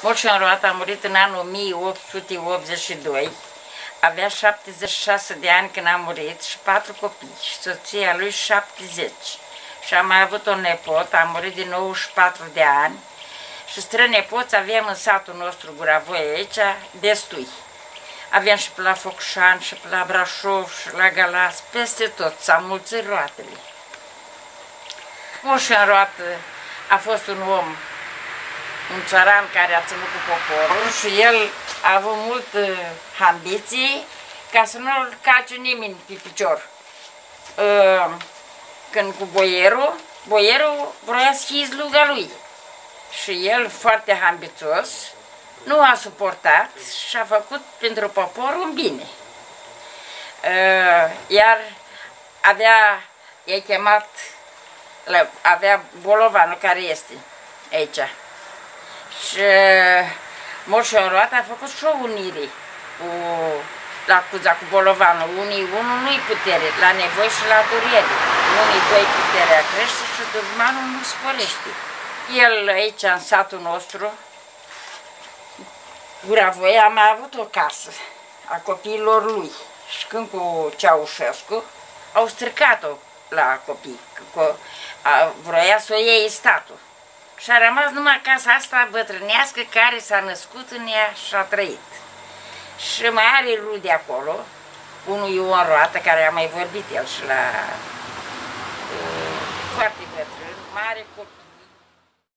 Moșul Roat a murit în anul 1882. Avea 76 de ani când a murit și patru copii și soția lui 70. Și am mai avut un nepot, a murit din 94 de ani și strănepoți avem în satul nostru Guravoi aici, destui. Avem și pe la Focșan, și pe la Brașov, și la Galas, peste tot, s-au mulțit roatele. Moșul Roat a fost un om un țăran care a ținut cu poporul și el a avut mult uh, ambiții ca să nu-l cace nimeni pe picior. Uh, când cu boierul, boierul vrea să fie sluga lui. Și el, foarte ambițios, nu a suportat și a făcut pentru popor un bine. Uh, iar avea, i-a chemat, avea bolovanul care este aici. Și Moșul Roat a făcut și o unire cu, la Cuza cu Bolovanul. Unii, unul nu-i putere, la nevoie și la durere. Unii doi puterea crește și dușmanul nu sporește. El aici, în satul nostru, Guravoie, a mai avut o casă a copiilor lui. Și când cu Ceaușescu au stricat-o la copii, că vroia să o iei statul. Și a rămas numai casa asta bătrânească care s-a născut în ea și a trăit. Și mai are rude acolo, unul Ion Roată, care a mai vorbit el și la uh, foarte bătrân, mare copil.